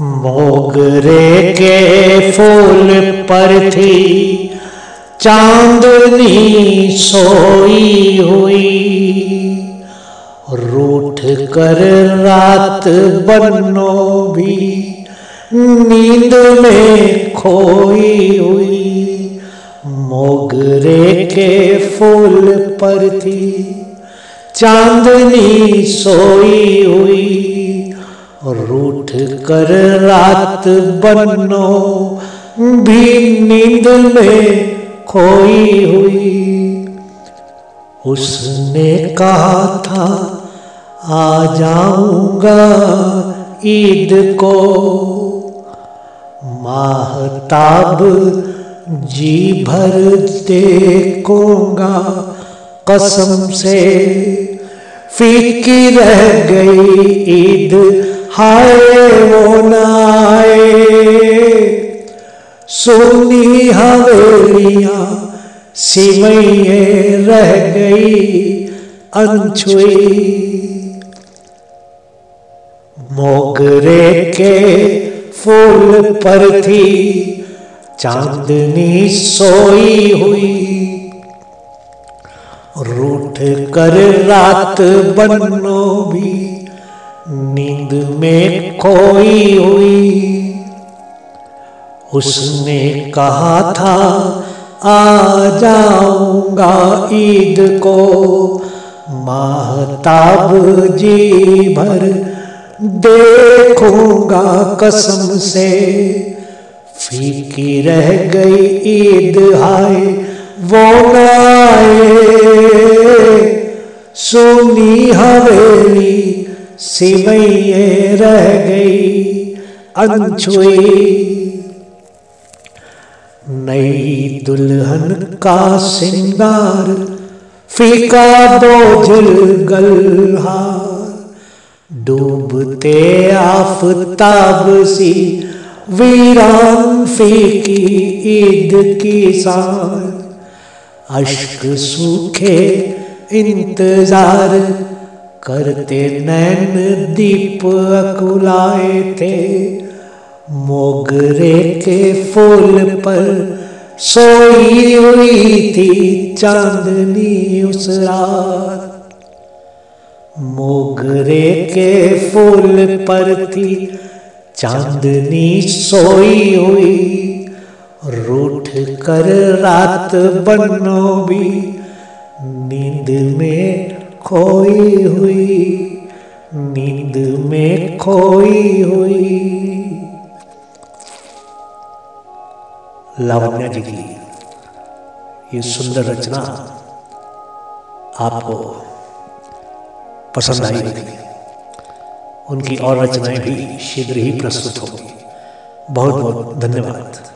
मोगरे के फूल पर थी, चांदनी सोई हुई। रूठ कर रात बनो भी नींद में खोई हुई। मोगरे के फूल पर थी, चांदनी सोई हुई। रूठ कर रात बनो भी नींद में खोई हुई। उसने कहा था, आ जाऊँगा ईद को। माहताब, जी भर देखूँगा कसम से, फीकी रह गई ईद हाय वो नाए सोनी हवेलियाँ सिमैये रह गई अनछुई मोगरे के फूल पर थी चांदनी सोई हुई। रूठ कर रात बनो भी नींद में खोई हुई। उसने कहा था, आ जाऊँगा ईद को। माहताब जी भर देखूँगा कसम से। फीकी रह गई ईद हाय, वो नाए सुनी हवेली सिवैये रह गई अनछुई। नई दुल्हन का सिंगार, फीका बोझल गलहार। डूबते आफताब सी वीरान फीकी ईद की साथ अश्क सूखे इंतज़ार करते नैन दीप अकुलाए थे। मोगरे के फूल पर सोई हुई थी चांदनी उस रात। मोगरे के फूल पर थी चांदनी सोई हुई। रूठ कर रात बनो भी, नींद में खोई हुई, नींद में खोई हुई। लावण्या जी की ये सुंदर रचना आपको पसंद आई होगी। उनकी और रचनाएँ भी शीघ्र ही प्रस्तुत होंगी। बहुत बहुत धन्यवाद।